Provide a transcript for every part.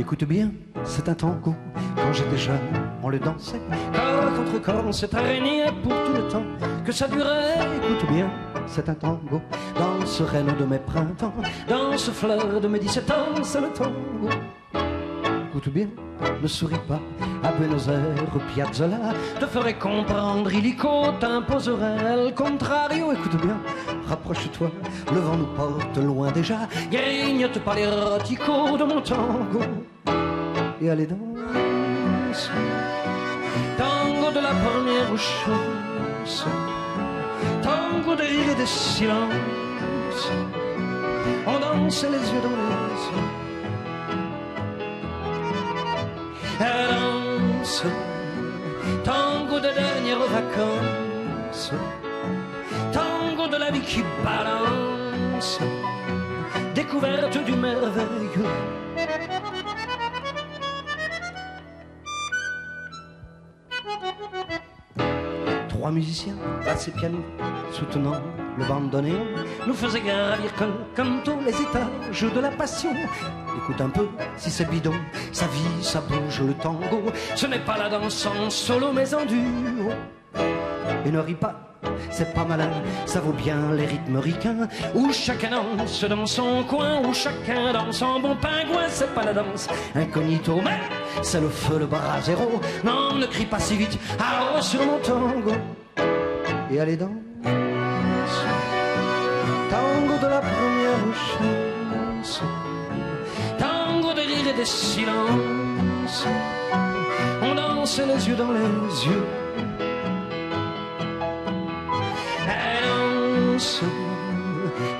Écoute bien, c'est un tango. Quand j'étais jeune, on le dansait. Corps contre corps, on s'est arrêté pour tout le temps que ça durait. Écoute bien, c'est un tango. Dans ce rêve de mes printemps, dans ce fleur de mes 17 ans, c'est le tango. Écoute bien, ne souris pas, à Buenos Aires, Piazzolla te ferait comprendre, illico t'imposerait le contrario. Écoute bien, rapproche-toi, le vent nous porte loin déjà, grignote pas les roticos de mon tango. Et allez danse, tango de la première chance, tango des rires et des silences, on danse les yeux dans les yeux. Tango de dernière vacances, tango de la vie qui balance, découverte du merveilleux. Trois musiciens, basse et piano, soutenant le bandoneon, nous faisaient gravir comme, tous les étages de la passion. Écoute un peu, si c'est bidon, ça vit, ça bouge le tango. Ce n'est pas la danse en solo, mais en duo. Et ne ris pas, c'est pas malin, ça vaut bien les rythmes ricains. Où chacun danse dans son coin, où chacun danse en bon pingouin. C'est pas la danse incognito, mais c'est le feu, le bras zéro. Non, ne crie pas si vite, alors sur mon tango. Et allez danse, tango de la première chance tango de rire et des silences. On danse les yeux dans les yeux.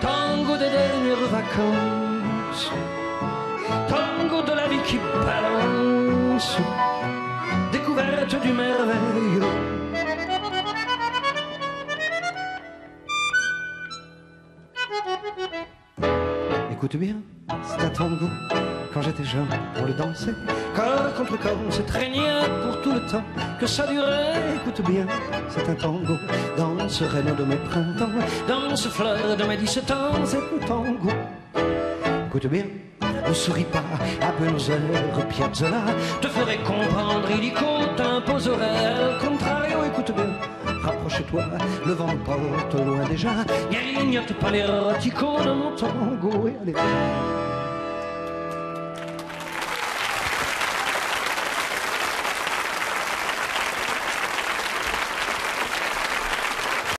Tango des dernières vacances. Tango de la vie qui balance, découverte du merveilleux. Écoute bien, c'est un tango. Quand j'étais jeune, on le dansait. Corps contre corps, on se traignait pour tout le temps que ça durait. Écoute bien, c'est un tango. Dans ce rêve de mes printemps, dans ce fleur de mes 17 ans, c'est le tango. Écoute bien, ne souris pas à Buenos Aires, Piazzolla te ferait comprendre, illico t'imposerait le contrario. Écoute bien, rapproche-toi, le vent porte loin déjà. Grignote pas les roticos de mon tango. Et allez,